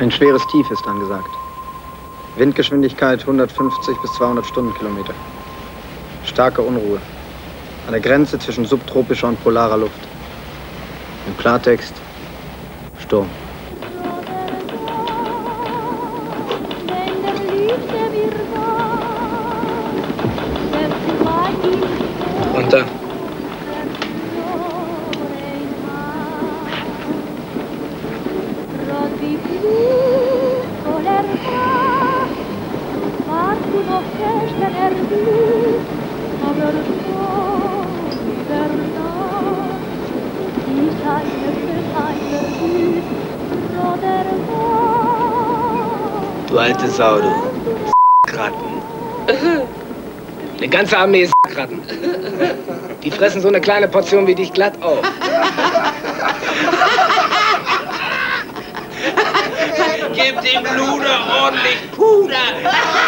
Ein schweres Tief ist angesagt. Windgeschwindigkeit 150 bis 200 Stundenkilometer. Starke Unruhe. An der Grenze zwischen subtropischer und polarer Luft. Im Klartext Sturm. Runter. Du alte Sau, du. Ratten. Eine ganze Armee Ratten. Die fressen so eine kleine Portion wie dich glatt auf. Gib dem Luder ordentlich Puder.